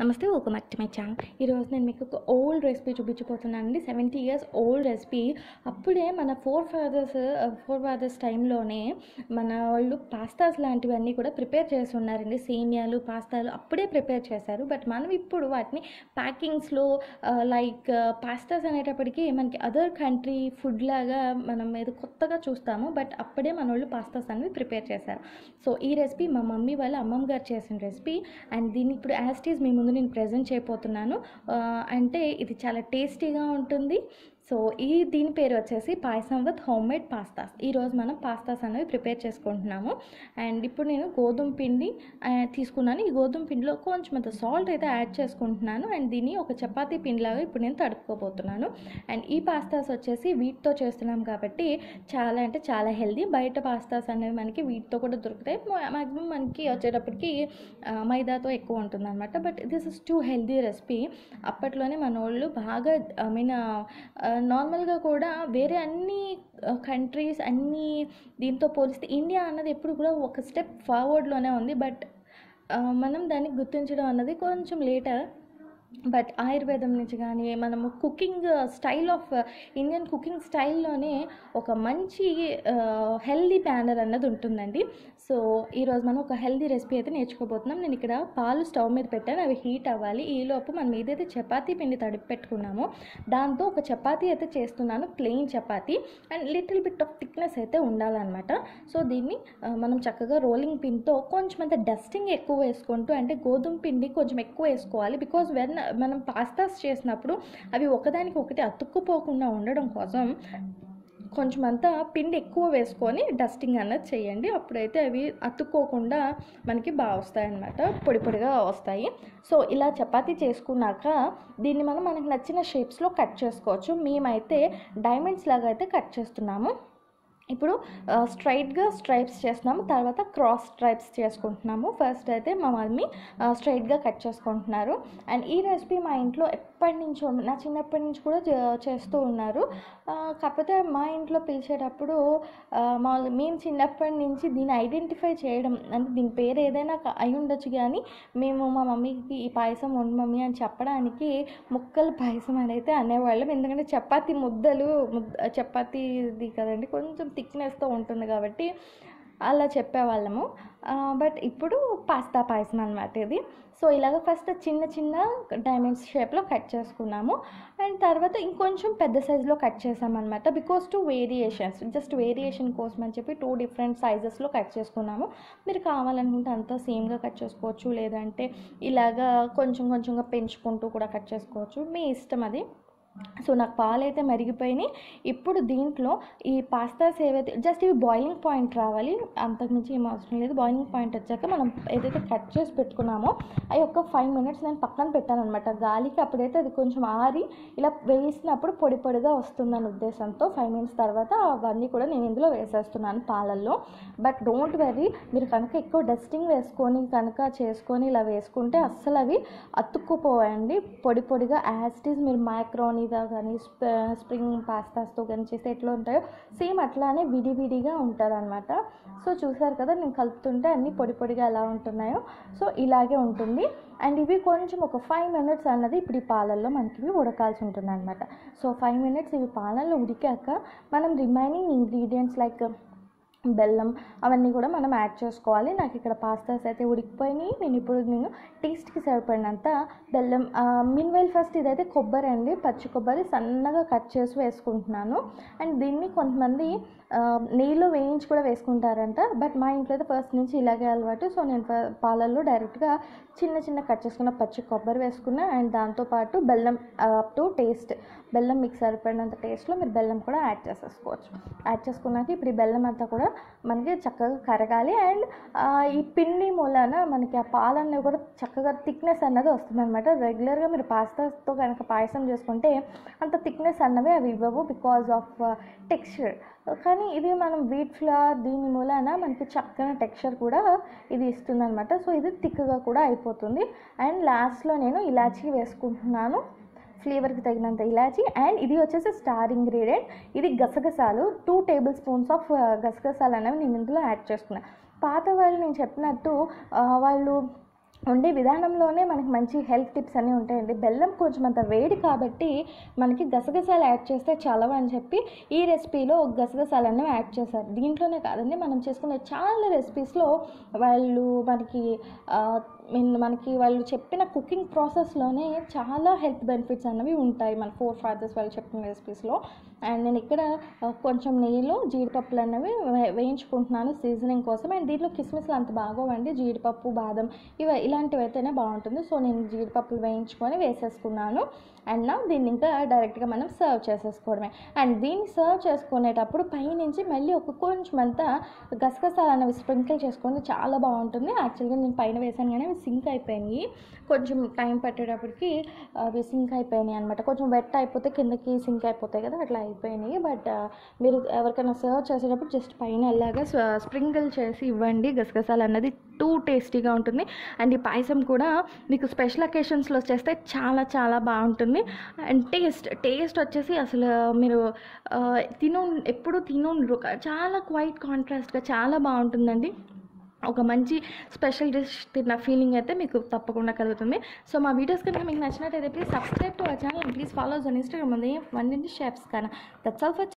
నమస్తే welcome back to my channel. ఈరోజు నేను మీకు ఒక ఓల్డ్ రెసిపీ చూపించిపోతున్నానండి సెవెంటీ ఇయర్స్ ఓల్డ్ రెసిపీ. అప్పుడే మన ఫోర్ ఫాదర్స్ ఫోర్ ఫాదర్స్ టైంలోనే మన వాళ్ళు పాస్తాస్ లాంటివన్నీ కూడా ప్రిపేర్ చేసి ఉన్నారండి సేమియాలు పాస్తాలు అప్పుడే ప్రిపేర్ చేశారు. బట్ మనం ఇప్పుడు వాటిని ప్యాకింగ్స్లో లైక్ పాస్తాస్ అనేటప్పటికీ మనకి అదర్ కంట్రీ ఫుడ్ లాగా మనం ఏదో కొత్తగా చూస్తాము. బట్ అప్పుడే మన వాళ్ళు పాస్తాస్ అనేవి ప్రిపేర్ చేశారు. సో ఈ రెసిపీ మా మమ్మీ వాళ్ళ అమ్మమ్మ గారు చేసిన రెసిపీ. అండ్ దీన్ని ఇప్పుడు యాస్టీస్ మేము ముందు నేను ప్రజెంట్ చేయబోతున్నాను. అంటే ఇది చాలా టేస్టీగా ఉంటుంది. సో ఈ దీని పేరు వచ్చేసి payasam with home made pastas ఈరోజు మనం పాస్తాస్ అనేవి ప్రిపేర్ చేసుకుంటున్నాము. అండ్ ఇప్పుడు నేను గోధుమ పిండి తీసుకున్నాను. ఈ గోధుమ పిండిలో కొంచెం అంత సాల్ట్ అయితే యాడ్ చేసుకుంటున్నాను. అండ్ దీన్ని ఒక చపాతీ పిండిలాగా ఇప్పుడు నేను తడుపుకోబోతున్నాను. అండ్ ఈ పాస్తాస్ వచ్చేసి వీటితో చేస్తున్నాం కాబట్టి చాలా అంటే చాలా హెల్దీ. బయట పాస్తాస్ అనేవి మనకి వీటితో కూడా దొరుకుతాయి. మ్యాక్సిమం మనకి వచ్చేటప్పటికి మైదాతో ఎక్కువ ఉంటుంది అనమాట but this is too healthy recipe. అప్పట్లోనే మన వాళ్ళు బాగా ఐ మీన్ నార్మల్గా కూడా వేరే అన్ని కంట్రీస్ అన్ని దీంతో పోలిస్తే ఇండియా అన్నది ఎప్పుడు కూడా ఒక స్టెప్ ఫార్వర్డ్లోనే ఉంది. బట్ మనం దాన్ని గుర్తించడం అన్నది కొంచెం లేటర్. బట్ ఆయుర్వేదం నుంచి కానీ మనము cooking style of Indian cooking స్టైల్లోనే ఒక మంచి హెల్దీ బ్యానర్ అన్నది ఉంటుందండి. సో ఈరోజు మనం ఒక హెల్దీ రెసిపీ అయితే నేర్చుకోబోతున్నాం. నేను ఇక్కడ పాలు స్టవ్ మీద పెట్టాను. అవి హీట్ అవ్వాలి. ఈలోపు మనం ఏదైతే చపాతీ పిండి తడిపి పెట్టుకున్నామో. దాంతో ఒక చపాతీ అయితే చేస్తున్నాను. Plain chapati. And little bit of thickness అయితే ఉండాలన్నమాట. సో దీన్ని మనం చక్కగా రోలింగ్ పిన్తో కొంచెం అంత డస్టింగ్ ఎక్కువ వేసుకుంటూ అంటే గోధుమ పిండి కొంచెం ఎక్కువ వేసుకోవాలి. బికాజ్ వెన్ మనం పాస్తాస్ చేసినప్పుడు అవి ఒకదానికి ఒకటి అతుక్కుపోకుండా ఉండడం కోసం కొంచెం అంతా పిండి ఎక్కువ వేసుకొని డస్టింగ్ అన్నది చేయండి. అప్పుడైతే అవి అతుక్కోకుండా మనకి బాగా వస్తాయి అన్నమాట పొడి పొడిగా వస్తాయి. సో ఇలా చపాతీ చేసుకున్నాక దీన్ని మనం మనకు నచ్చిన షేప్స్లో కట్ చేసుకోవచ్చు. మేమైతే డైమండ్స్ లాగా అయితే కట్ చేస్తున్నాము. ఇప్పుడు స్ట్రైట్గా స్ట్రైప్స్ చేస్తున్నాము. తర్వాత క్రాస్ స్ట్రైప్స్ చేసుకుంటున్నాము. ఫస్ట్ అయితే మా మమ్మీ స్ట్రైట్గా కట్ చేసుకుంటున్నారు. అండ్ ఈ రెసిపీ మా ఇంట్లో ఎప్పటి నుంచో నా చిన్నప్పటి నుంచి కూడా చేస్తూ ఉన్నారు. కాకపోతే మా ఇంట్లో పిలిచేటప్పుడు ఆ, మా మేము చిన్నప్పటి నుంచి దీన్ని ఐడెంటిఫై చేయడం అంటే దీని పేరు ఏదైనా అయి ఉండొచ్చు కానీ మేము మా మమ్మీకి ఈ పాయసం వండు మమ్మీ అని చెప్పడానికి ముక్కల పాయసం అని అయితే అనేవాళ్ళం. ఎందుకంటే చపాతి ముద్దలు ముద్ద చపాతీది కదండి కొంచెం థిక్నెస్తో ఉంటుంది కాబట్టి అలా చెప్పేవాళ్ళము. బట్ ఇప్పుడు పాస్తా పాయసం అనమాట ఇది. సో ఇలాగ ఫస్ట్ చిన్న చిన్న డైమండ్స్ షేప్లో కట్ చేసుకున్నాము. అండ్ తర్వాత ఇంకొంచెం పెద్ద సైజులో కట్ చేసామన్నమాట. Because two variations just variation కోసం అని చెప్పి టూ డిఫరెంట్ సైజెస్లో కట్ చేసుకున్నాము. మీరు కావాలనుకుంటే అంతా సేమ్గా కట్ చేసుకోవచ్చు. లేదంటే ఇలాగా కొంచెం కొంచెంగా పెంచుకుంటూ కూడా కట్ చేసుకోవచ్చు. మీ ఇష్టం అది. సో నాకు పాలు అయితే మరిగిపోయినాయి. ఇప్పుడు దీంట్లో ఈ పాస్తాస్ ఏవైతే జస్ట్ ఇవి బాయిలింగ్ పాయింట్ రావాలి. అంతకుమించి ఏం అవసరం లేదు. బాయిలింగ్ పాయింట్ వచ్చాక మనం ఏదైతే కట్ చేసి పెట్టుకున్నామో అవి ఒక ఫైవ్ మినిట్స్ నేను పక్కన పెట్టాను అనమాట గాలికి అప్పుడైతే అది కొంచెం ఆరి ఇలా వేసినప్పుడు పొడి పొడిగా వస్తుందన్న ఉద్దేశంతో ఫైవ్ మినిట్స్ తర్వాత అవన్నీ కూడా నేను ఇందులో వేసేస్తున్నాను పాలల్లో. బట్ డోంట్ వెరీ మీరు కనుక ఎక్కువ డస్టింగ్ వేసుకొని కనుక చేసుకొని ఇలా వేసుకుంటే అస్సలు అవి అతుక్కుపోవండి. పొడి పొడిగా యాజ్ ఇట్ ఈజ్ మీరు మీద కానీ స్ప్రింగ్ పాస్తాస్తో కానీ చేస్తే ఎట్లా ఉంటాయో సేమ్ అట్లానే విడివిడిగా ఉంటుంది అనమాట సో చూసారు కదా నేను కలుపుతుంటే అన్నీ పొడి పొడిగా ఎలా ఉంటున్నాయో. సో ఇలాగే ఉంటుంది. అండ్ ఇవి కొంచెం ఒక ఫైవ్ మినిట్స్ అన్నది ఇప్పుడు ఈ పాలల్లో మనకి ఇవి ఉడకాల్సి ఉంటుంది అనమాట సో ఫైవ్ మినిట్స్ ఇవి పాలల్లో ఉడికాక మనం రిమైనింగ్ ఇంగ్రీడియంట్స్ లైక్ బెల్లం అవన్నీ కూడా మనం యాడ్ చేసుకోవాలి. నాకు ఇక్కడ పాస్తాస్ అయితే ఉడికిపోయినాయి. నేను ఇప్పుడు నేను టేస్ట్కి సరిపడినంత బెల్లం మిన్వైల్ ఫస్ట్ ఇదైతే కొబ్బరి అండి. పచ్చి కొబ్బరి సన్నగా కట్ చేసి వేసుకుంటున్నాను. అండ్ దీన్ని కొంతమంది నీళ్ళు వేయించి కూడా వేసుకుంటారంట. బట్ మా ఇంట్లో అయితే ఫస్ట్ నుంచి ఇలాగే అలవాటు. సో నేను పాలల్లో డైరెక్ట్గా చిన్న చిన్న కట్ చేసుకున్న పచ్చి కొబ్బరి వేసుకున్నా. అండ్ దాంతోపాటు బెల్లం అప్ టు టేస్ట్. బెల్లం మీకు సరిపడినంత టేస్ట్లో మీరు బెల్లం కూడా యాడ్ చేసేసుకోవచ్చు. యాడ్ చేసుకున్నాక ఇప్పుడు ఈ బెల్లం అంతా కూడా మనకి చక్కగా కరగాలి. అండ్ ఈ పిండి మూలాన మనకి ఆ పాలన్నీ కూడా చక్కగా థిక్నెస్ అన్నది వస్తుందన్నమాట. రెగ్యులర్గా మీరు పాస్తాతో కనుక పాయసం చేసుకుంటే అంత థిక్నెస్ అన్నవి అవి ఇవ్వవు బికాజ్ ఆఫ్ టెక్స్చర్. కానీ ఇది మనం వీట్ ఫ్లవర్ దీని మూలాన మనకి చక్కని టెక్స్చర్ కూడా ఇది ఇస్తుంది అనమాట సో ఇది థిక్గా కూడా అయిపోతుంది. అండ్ లాస్ట్లో నేను ఇలాచీ వేసుకుంటున్నాను. ఫ్లేవర్కి తగినంత ఇలాచి. అండ్ ఇది వచ్చేసి స్టార్ ఇంగ్రీడియంట్ ఇది గసగసాలు. టూ టేబుల్ స్పూన్స్ ఆఫ్ గసగసాలు అనేవి నేను ఇందులో యాడ్ చేసుకున్నాను పాత వాళ్ళు నేను చెప్పినట్టు uh, వాళ్ళు ఉండే విధానంలోనే మనకి మంచి హెల్త్ టిప్స్ అన్నీ ఉంటాయండి. బెల్లం కొంచెం అంత వేడి కాబట్టి మనకి గసగసాలు యాడ్ చేస్తే చలవ అని చెప్పి ఈ రెసిపీలో గసగసాలు అనేవి యాడ్ చేశారు. దీంట్లోనే కాదండి మనం చేసుకునే చాలా రెసిపీస్లో వాళ్ళు మనకి మనకి వాళ్ళు చెప్పిన కుకింగ్ ప్రాసెస్లోనే చాలా హెల్త్ బెనిఫిట్స్ అనేవి ఉంటాయి. మన ఫోర్ ఫాదర్స్ వాళ్ళు చెప్పిన రెసిపీస్లో. అండ్ నేను ఇక్కడ కొంచెం నెయ్యిలో జీడిపప్పులు అనేవి వే- వేయించుకుంటున్నాను సీజనింగ్ కోసం. అండ్ దీంట్లో కిస్మిస్లు అంత బాగోవండి. జీడిపప్పు బాదం ఇవి ఇలాంటివి అయితేనే బాగుంటుంది. సో నేను జీడిపప్పులు వేయించుకొని వేసేసుకున్నాను. అండ్ నా దీన్ని ఇంకా డైరెక్ట్గా మనం సర్వ్ చేసేసుకోవడమే. అండ్ దీన్ని సర్వ్ చేసుకునేటప్పుడు పైనుంచి మళ్ళీ ఒక కొంచెం అంతా గసగసాలు అనేవి స్ప్రింకిల్ చేసుకుంటే చాలా బాగుంటుంది. యాక్చువల్గా నేను పైన వేసాను కానీ అవి సింక్ అయిపోయినాయి. కొంచెం టైం పట్టేటప్పటికి అవి సింక్ అయిపోయినాయి అనమాట కొంచెం వెట్ అయిపోతే కిందకి సింక్ అయిపోతాయి కదా అట్లా అయిపోయినాయి. బట్ మీరు ఎవరికైనా సర్వ్ చేసేటప్పుడు జస్ట్ పైన అలాగా స్ప్రింకిల్ చేసి ఇవ్వండి. గసగసాలు అన్నది టూ టేస్టీగా ఉంటుంది. అండ్ ఈ పాయసం కూడా మీకు స్పెషల్ అకేషన్స్లో చేస్తే చాలా చాలా బాగుంటుంది. అండ్ టేస్ట్ టేస్ట్ వచ్చేసి అసలు మీరు తిను ఎప్పుడు తిను చాలా క్వైట్ కాంట్రాస్ట్గా చాలా బాగుంటుందండి. ఒక మంచి స్పెషల్ డిష్ తిన్న ఫీలింగ్ అయితే మీకు తప్పకుండా కలుగుతుంది. సో మా వీడియోస్ కనుక మీకు నచ్చినట్టయితే please subscribe to our channel please follows on Instagram అదే వన్ ఇంటి షేప్స్ కానీ దట్స్ ఆల్ ఫర్